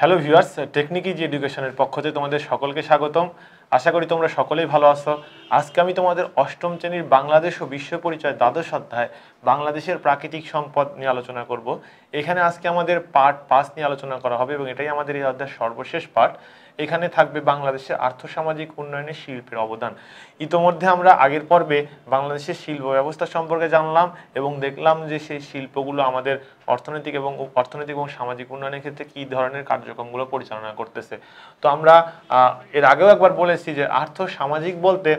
Hello viewers টেকনিকি জি এডুকেশনের পক্ষ থেকে তোমাদের সকলকে স্বাগতম। আশা করি তোমরা সকলেই ভালো আছো। আজকে আমি তোমাদের অষ্টম শ্রেণির বাংলাদেশ ও বিশ্ব পরিচয় দ্বাদশ অধ্যায়, বাংলাদেশের প্রাকৃতিক সম্পদ নিয়ে আলোচনা করব। এখানে আজকে আমাদের পার্ট পাঁচ নিয়ে আলোচনা করা হবে এবং এটাই আমাদের এই অধ্যায়ের সর্বশেষ পার্ট এখানে থাকবে বাংলাদেশের আর্থসামাজিক উন্নয়নে শিল্পের অবদান। ইতোমধ্যে আমরা আগের পর্বে বাংলাদেশের শিল্প ব্যবস্থা সম্পর্কে জানলাম এবং দেখলাম যে সেই শিল্পগুলো আমাদের অর্থনৈতিক এবং অর্থনৈতিক এবং সামাজিক উন্নয়নের ক্ষেত্রে কী ধরনের কার্যক্রমগুলো পরিচালনা করতেছে। তো আমরা এর আগেও একবার বলেছি যে আর্থসামাজিক বলতে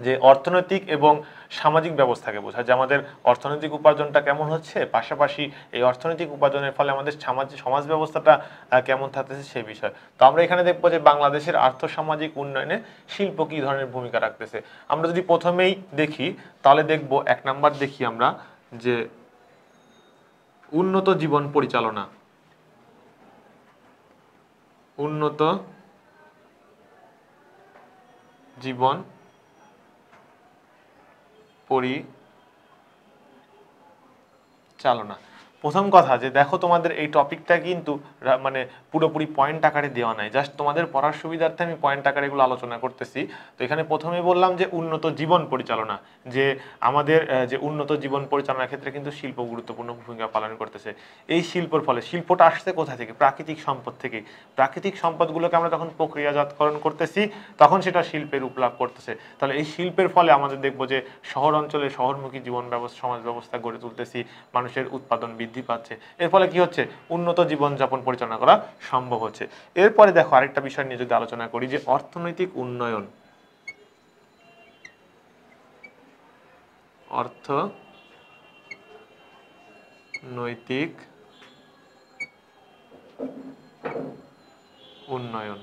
যে অর্থনৈতিক এবং সামাজিক ব্যবস্থাকে বোঝায়, যে আমাদের অর্থনৈতিক উপার্জনটা কেমন হচ্ছে, পাশাপাশি এই অর্থনৈতিক উপার্জনের ফলে আমাদের সমাজ সমাজ ব্যবস্থাটা কেমন থাকতেছে সেই বিষয়। তো আমরা এখানে দেখব যে বাংলাদেশের আর্থসামাজিক উন্নয়নে শিল্প কী ধরনের ভূমিকা রাখতেছে। আমরা যদি প্রথমেই দেখি, তাহলে দেখব, এক নাম্বার দেখি আমরা, যে উন্নত জীবন পরিচালনা। উন্নত জীবন পরিচালনা প্রথম কথা যে দেখো তোমাদের এই টপিকটা কিন্তু মানে পুরোপুরি পয়েন্ট আকারে দেওয়া নাই। জাস্ট তোমাদের পড়ার সুবিধার্থে আমি পয়েন্ট আকারে এগুলো আলোচনা করতেছি। তো এখানে প্রথমে বললাম যে উন্নত জীবন পরিচালনা, যে আমাদের যে উন্নত জীবন পরিচালনার ক্ষেত্রে কিন্তু শিল্প গুরুত্বপূর্ণ ভূমিকা পালন করতেছে। এই শিল্পর ফলে শিল্পটা আসছে কোথা থেকে? প্রাকৃতিক সম্পদ থেকে। প্রাকৃতিক সম্পদগুলোকে আমরা যখন প্রক্রিয়াজাতকরণ করতেছি, তখন সেটা শিল্পের রূপ লাভ করতেছে। তাহলে এই শিল্পের ফলে আমাদের দেখব যে শহর অঞ্চলে শহরমুখী জীবন ব্যবস্থা, সমাজ ব্যবস্থা গড়ে তুলতেছি, মানুষের উৎপাদন বৃদ্ধি পাচ্ছে। এর ফলে কি হচ্ছে? উন্নত জীবনযাপন পরিচালনা করা সম্ভব হচ্ছে। এরপরে দেখো আরেকটা বিষয় নিয়ে যদি আলোচনা করি যে অর্থনৈতিক উন্নয়ন। অর্থ নৈতিক উন্নয়ন।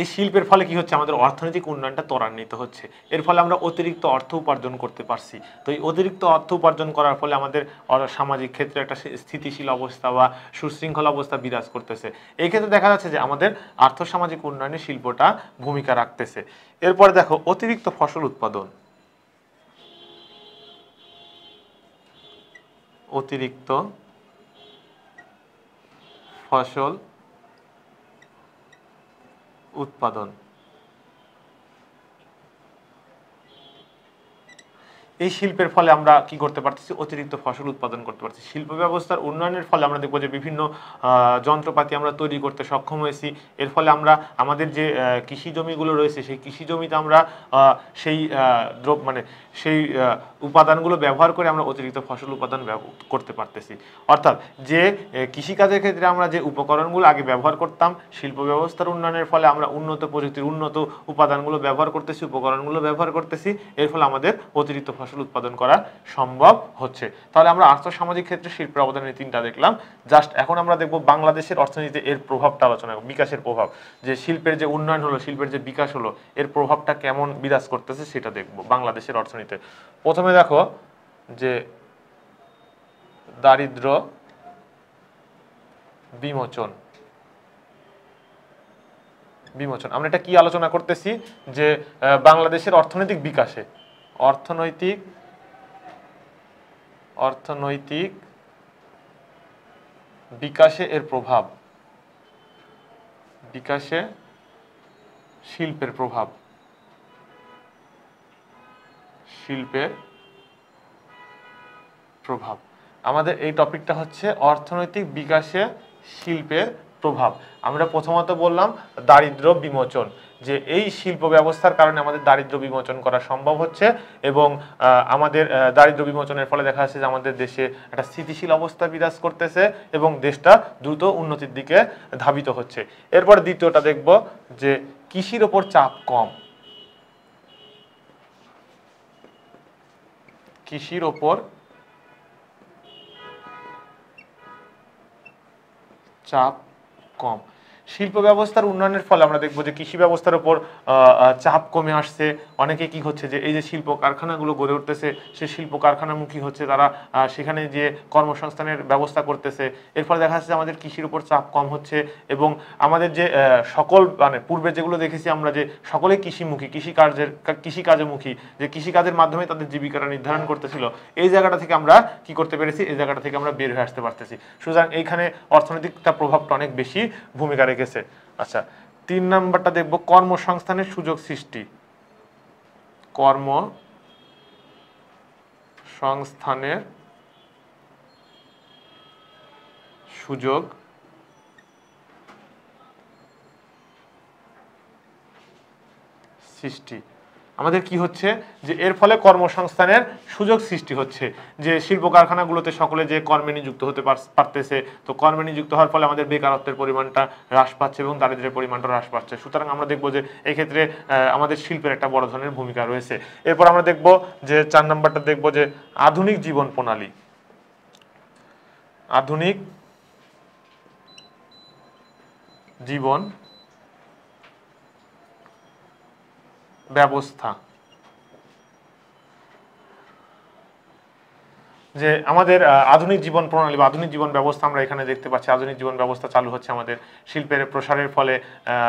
এই শিল্পের ফলে কি হচ্ছে? আমাদের অর্থনৈতিক উন্নয়নটা ত্বরান্বিত হচ্ছে। এর ফলে আমরা অতিরিক্ত অর্থ উপার্জন করতে পারছি। তো এই অতিরিক্ত অর্থ উপার্জন করার ফলে আমাদের সামাজিক ক্ষেত্রে একটা স্থিতিশীল অবস্থা বা সুশৃঙ্খল অবস্থা বিরাজ করতেছে। এই ক্ষেত্রে দেখা যাচ্ছে যে আমাদের আর্থসামাজিক উন্নয়নে শিল্পটা ভূমিকা রাখতেছে। এরপরে দেখো, অতিরিক্ত ফসল উৎপাদন। অতিরিক্ত ফসল উৎপাদন। এই শিল্পের ফলে আমরা কি করতে পারতেছি? অতিরিক্ত ফসল উৎপাদন করতে পারছি শিল্প ব্যবস্থার উন্নয়নের ফলে আমরা দেখব যে বিভিন্ন যন্ত্রপাতি আমরা তৈরি করতে সক্ষম হয়েছি। এর ফলে আমরা আমাদের যে কৃষি জমিগুলো রয়েছে, সেই কৃষি জমিতে আমরা সেই দ্রব মানে সেই উপাদানগুলো ব্যবহার করে আমরা অতিরিক্ত ফসল উৎপাদন ব্যব- করতে পারতেছি। অর্থাৎ যে কৃষিকাজের ক্ষেত্রে আমরা যে উপকরণগুলো আগে ব্যবহার করতাম, শিল্প ব্যবস্থার উন্নয়নের ফলে আমরা উন্নত প্রযুক্তির উন্নত উপাদানগুলো ব্যবহার করতেছি, উপকরণগুলো ব্যবহার করতেছি। এর ফলে আমাদের অতিরিক্ত ফসল উৎপাদন করা সম্ভব হচ্ছে। তাহলে আমরা আর্থসামাজিক ক্ষেত্রে শিল্পের অবদানের তিনটা দেখলাম। জাস্ট এখন আমরা দেখব বাংলাদেশের অর্থনীতিতে এর প্রভাবটা আলোচনা বিকাশের প্রভাব। যে শিল্পের যে উন্নয়ন হলো, শিল্পের যে বিকাশ হলো, এর প্রভাবটা কেমন বিরাজ করতেছে সেটা দেখব বাংলাদেশের অর্থনীতিতে। প্রথমে দেখো যে দারিদ্র বিমোচন। বিমোচন। আমরা এটা কি আলোচনা করতেছি? যে বাংলাদেশের অর্থনৈতিক বিকাশে। অর্থনৈতিক অর্থনৈতিক বিকাশে এর প্রভাব। বিকাশে শিল্পের প্রভাব। শিল্পের প্রভাব। আমাদের এই টপিকটা হচ্ছে অর্থনৈতিক বিকাশে শিল্পের প্রভাব আমরা প্রথমত বললাম দারিদ্র বিমোচন, যে এই শিল্প ব্যবস্থার কারণে আমাদের দারিদ্র বিমোচন করা সম্ভব হচ্ছে এবং আমাদের দারিদ্র বিমোচনের ফলে দেখা যাচ্ছে যে আমাদের দেশে একটা স্থিতিশীল অবস্থা বিরাজ করতেছে এবং দেশটা দ্রুত উন্নতির দিকে ধাবিত হচ্ছে। এরপর দ্বিতীয়টা দেখব যে কৃষির ওপর চাপ কম। কৃষির ওপর চাপ কম শিল্প ব্যবস্থার উন্নয়নের ফলে আমরা দেখব যে কৃষি ব্যবস্থার উপর চাপ কমে আসছে। অনেকে কি হচ্ছে যে এই যে শিল্প কারখানাগুলো গড়ে উঠতেছে, সে শিল্প কারখানামুখী হচ্ছে তারা সেখানে যে কর্মসংস্থানের ব্যবস্থা করতেছে, এর ফলে দেখা যাচ্ছে আমাদের কৃষির উপর চাপ কম হচ্ছে এবং আমাদের যে সকল মানে পূর্বে যেগুলো দেখেছি আমরা যে সকলেই কৃষিমুখী কৃষি কার্যের কৃষি মুখী যে কৃষি কাজের মাধ্যমে তাদের জীবিকাটা নির্ধারণ করতেছিল, এই জায়গাটা থেকে আমরা কি করতে পেরেছি? এই জায়গাটা থেকে আমরা বের হয়ে আসতে পারতেছি। সুতরাং এইখানে অর্থনৈতিকটা প্রভাবটা অনেক বেশি ভূমিকা রেখেছে আচ্ছা তিন নাম্বারটা দেখব কর্মসংস্থানের সুযোগ সৃষ্টি। কর্ম সংস্থানের সুযোগ সৃষ্টি। আমাদের কি হচ্ছে? যে এর ফলে কর্মসংস্থানের সুযোগ সৃষ্টি হচ্ছে। যে শিল্প কারখানাগুলোতে সকলে যে কর্মে নিযুক্ত হতে পার- পারতেছে, তো কর্মে নিযুক্ত হওয়ার ফলে আমাদের বেকারত্বের পরিমাণটা হ্রাস পাচ্ছে এবং দারিদ্র্যের পরিমাণটা হ্রাস পাচ্ছে। সুতরাং আমরা দেখব যে এক্ষেত্রে আমাদের শিল্পের একটা বড় ধরনের ভূমিকা রয়েছে। এরপর আমরা দেখব যে চার নাম্বারটা দেখব যে আধুনিক জীবন প্রণালী। আধুনিক জীবন ব্যবস্থা। যে আমাদের আধুনিক জীবন প্রণালী বা আধুনিক জীবন ব্যবস্থা আমরা এখানে দেখতে পাচ্ছি। আধুনিক জীবন ব্যবস্থা চালু হচ্ছে আমাদের শিল্পের প্রসারের ফলে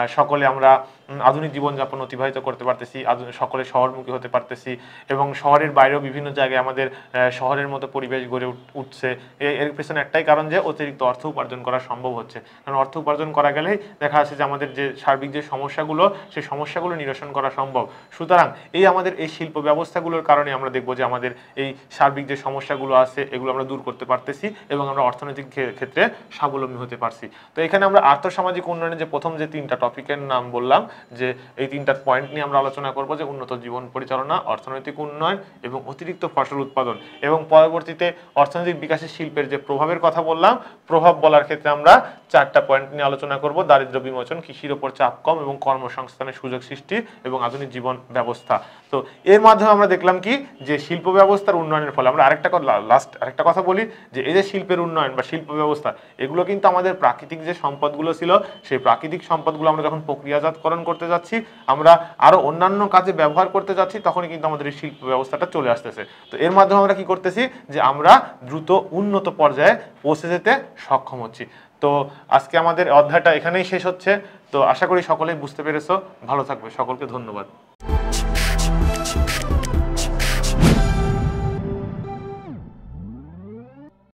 সকলে আমরা আধুনিক জীবনযাপন অতিবাহিত করতে পারতেছি সকলে শহরমুখী হতে পারতেছি এবং শহরের বাইরেও বিভিন্ন জায়গায় আমাদের শহরের মতো পরিবেশ গড়ে উঠ- উঠছে। এর পেছনে একটাই কারণ যে অতিরিক্ত অর্থ উপার্জন করা সম্ভব হচ্ছে। কারণ অর্থ উপার্জন করা গেলেই দেখা যাচ্ছে যে আমাদের যে সার্বিক যে সমস্যাগুলো, সেই সমস্যাগুলো নিরসন করা সম্ভব। সুতরাং এই আমাদের এই শিল্প ব্যবস্থাগুলোর কারণে আমরা দেখব যে আমাদের এই সার্বিক যে সমস্যাগুলো আছে, এগুলো আমরা দূর করতে পারতেছি এবং আমরা অর্থনৈতিক ক্ষে- ক্ষেত্রে স্বাবলম্বী হতে পারছি। তো এখানে আমরা আর্থসামাজিক উন্নয়নের যে প্রথম যে তিনটা টপিকের নাম বললাম, যে এই তিনটা পয়েন্ট নিয়ে আমরা আলোচনা করব, যে উন্নত জীবন পরিচালনা, অর্থনৈতিক উন্নয়ন এবং অতিরিক্ত ফসল উৎপাদন। এবং পরবর্তীতে অর্থনৈতিক বিকাশের শিল্পের যে প্রভাবের কথা বললাম, প্রভাব বলার ক্ষেত্রে আমরা চারটা পয়েন্ট নিয়ে আলোচনা করব দারিদ্র বিমোচন, কৃষির ওপর চাপ কম এবং কর্মসংস্থানের সুযোগ সৃষ্টি এবং আধুনিক জীবন ব্যবস্থা। তো এর মাধ্যমে আমরা দেখলাম কি, যে শিল্প ব্যবস্থার উন্নয়নের ফলে আমরা আরেকটা লাস্ট আরেকটা কথা বলি, যে এই যে শিল্পের উন্নয়ন বা শিল্প ব্যবস্থা, এগুলো কিন্তু আমাদের প্রাকৃতিক যে সম্পদগুলো ছিল, সেই প্রাকৃতিক সম্পদগুলো আমরা যখন প্রক্রিয়াজাতকরণ করতে যাচ্ছি, আমরা আরও অন্যান্য কাজে ব্যবহার করতে যাচ্ছি, তখনই কিন্তু আমাদের এই শিল্প ব্যবস্থাটা চলে আসতেছে। তো এর মাধ্যমে আমরা কি করতেছি, যে আমরা দ্রুত উন্নত পর্যায়ে পৌঁছে যেতে সক্ষম হচ্ছি। তো আজকে আমাদের অধ্যায়টা এখানেই শেষ হচ্ছে। তো আশা করি সকলেই বুঝতে পেরেছ। ভালো থাকবে। সকলকে ধন্যবাদ।